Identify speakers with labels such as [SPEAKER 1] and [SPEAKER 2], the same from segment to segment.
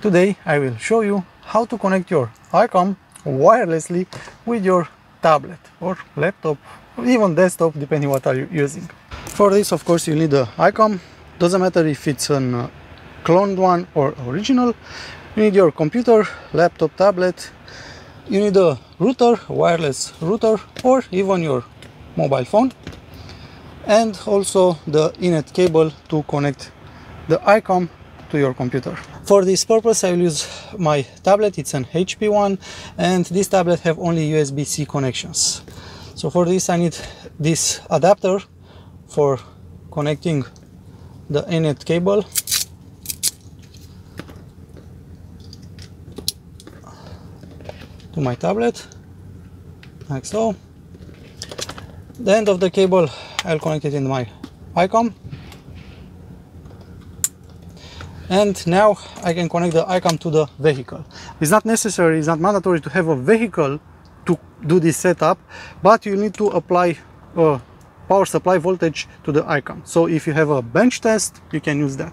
[SPEAKER 1] Today I will show you how to connect your ICOM wirelessly with your tablet or laptop or even desktop depending what are you using. For this of course you need the ICOM, doesn't matter if it's a uh, cloned one or original. You need your computer, laptop, tablet, you need a router, wireless router or even your mobile phone and also the Ethernet cable to connect the ICOM to your computer. For this purpose I will use my tablet, it's an HP one and this tablet have only USB-C connections. So for this I need this adapter for connecting the Ethernet cable to my tablet like so. The end of the cable I'll connect it in my ICOM and now I can connect the ICOM to the vehicle. It's not necessary, it's not mandatory to have a vehicle to do this setup, but you need to apply a power supply voltage to the ICOM. So if you have a bench test, you can use that.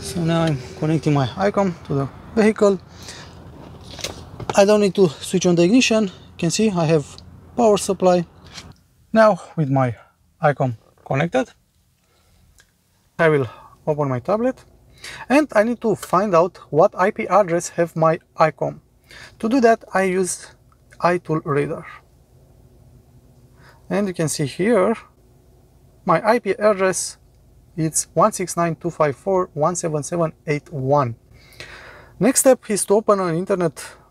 [SPEAKER 1] So now I'm connecting my ICOM to the vehicle. I don't need to switch on the ignition. You can see I have power supply now with my ICOM connected, I will open my tablet and I need to find out what IP address have my ICOM. To do that I use iTool Radar. And you can see here my IP address is 169.254.177.81. Next step is to open an internet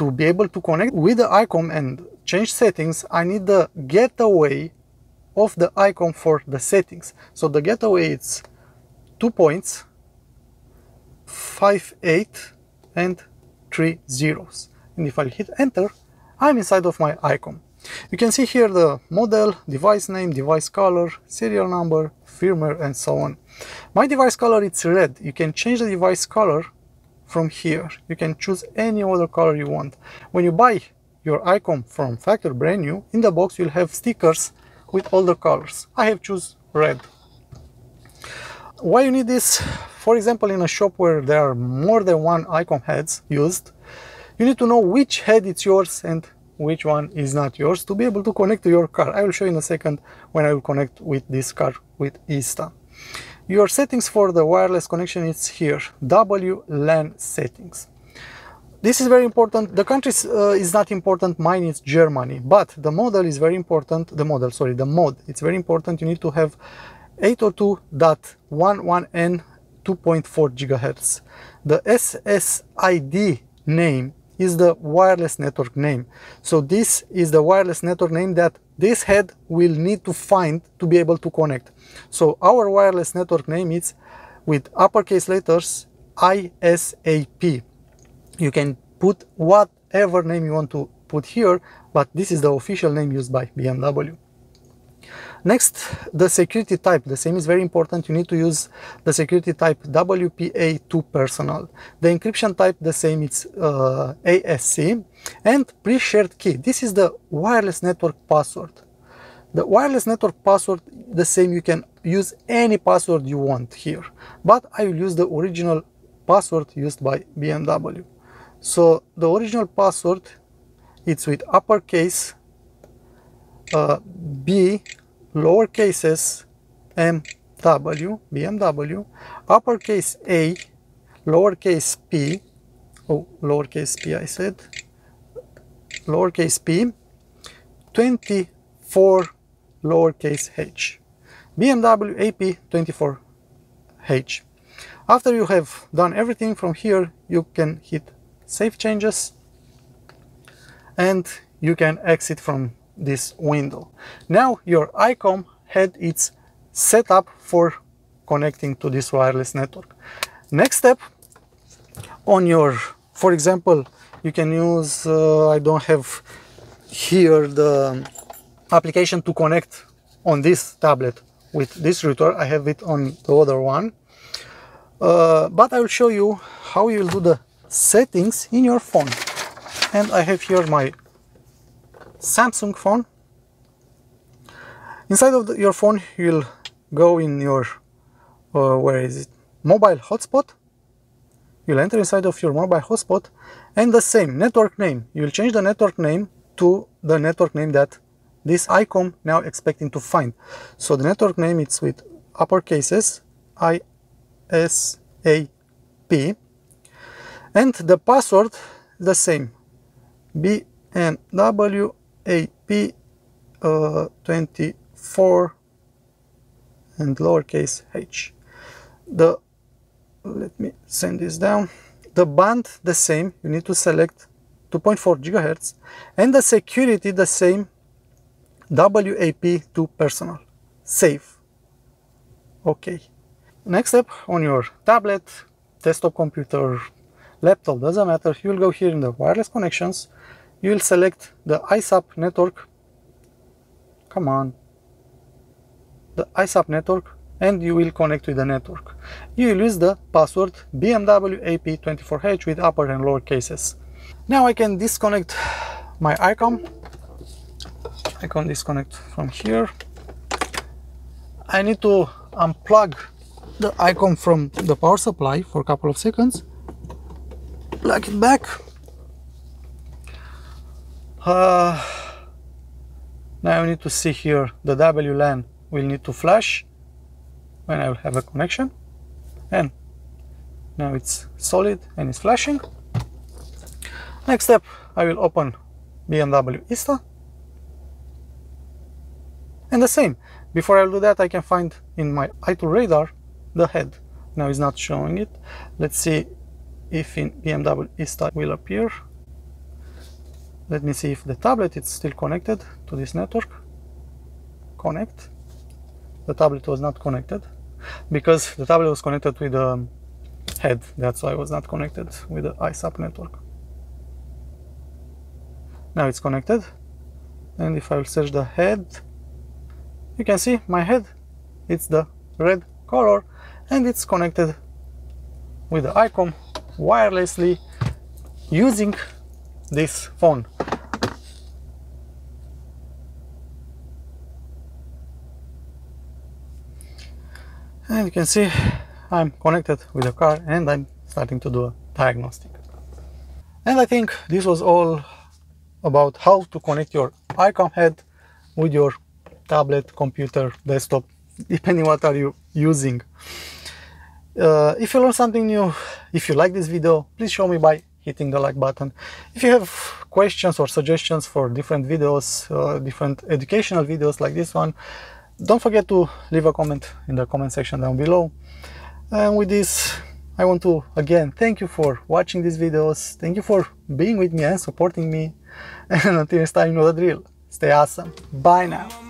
[SPEAKER 1] To be able to connect with the ICOM and change settings, I need the gateway of the ICOM for the settings. So the gateway is two points, five, eight, and three zeros. And if I hit enter, I'm inside of my ICOM. You can see here the model, device name, device color, serial number, firmware, and so on. My device color is red. You can change the device color from here. You can choose any other color you want. When you buy your ICOM from factory brand new, in the box you'll have stickers with all the colors. I have choose red. Why you need this? For example, in a shop where there are more than one ICOM heads used, you need to know which head is yours and which one is not yours to be able to connect to your car. I will show you in a second when I will connect with this car with ISTA. Your settings for the wireless connection is here, WLAN settings. This is very important. The country uh, is not important. Mine is Germany, but the model is very important. The model, sorry, the mode. It's very important. You need to have 802.11n 2.4 gigahertz. The SSID name is the wireless network name. So this is the wireless network name that this head will need to find to be able to connect. So our wireless network name is with uppercase letters ISAP you can put whatever name you want to put here, but this is the official name used by BMW. Next, the security type. The same is very important. You need to use the security type WPA2 personal. The encryption type, the same, it's uh, ASC. And pre-shared key. This is the wireless network password. The wireless network password, the same, you can use any password you want here. But I will use the original password used by BMW. So the original password it's with uppercase uh, B lowercases M W BMW uppercase A lowercase p oh lowercase p I said lowercase p 24 lowercase h. BMW AP 24H after you have done everything from here you can hit save changes and you can exit from this window. Now your ICOM had its setup for connecting to this wireless network. Next step on your, for example, you can use, uh, I don't have here the application to connect on this tablet with this router. I have it on the other one. Uh, but I will show you how you will do the settings in your phone. And I have here my Samsung phone. Inside of the, your phone, you'll go in your, uh, where is it, mobile hotspot. You'll enter inside of your mobile hotspot and the same network name. You'll change the network name to the network name that this ICOM now expecting to find. So the network name it's with upper cases I S A P and the password the same B M W A P uh, 24 and lowercase h. The let me send this down. The band the same, you need to select 2.4 gigahertz and the security the same WAP2 personal. Save. Okay. Next step on your tablet, desktop computer, laptop, doesn't matter. You'll go here in the wireless connections. You'll select the ISAP network. Come on. The ISAP network and you will connect with the network. You will use the password BMW AP24H with upper and lower cases. Now I can disconnect my ICOM I can disconnect from here. I need to unplug the ICOM from the power supply for a couple of seconds. Plug it back. Uh, now I need to see here the WLAN will need to flash when I will have a connection. And now it's solid and it's flashing. Next step, I will open BMW ISTA and the same, before I do that, I can find in my iTool radar the head. Now it's not showing it. Let's see if in BMW ISTA will appear. Let me see if the tablet is still connected to this network. Connect. The tablet was not connected because the tablet was connected with the head. That's why it was not connected with the ISAP network. Now it's connected. And if I will search the head, you can see my head it's the red color and it's connected with the ICOM wirelessly using this phone and you can see I'm connected with the car and I'm starting to do a diagnostic and I think this was all about how to connect your ICOM head with your tablet, computer, desktop, depending what are you using. Uh, if you learned something new, if you like this video, please show me by hitting the like button. If you have questions or suggestions for different videos, uh, different educational videos like this one, don't forget to leave a comment in the comment section down below. And with this, I want to again thank you for watching these videos. Thank you for being with me and supporting me. And until next time, you know the drill. Stay awesome. Bye now.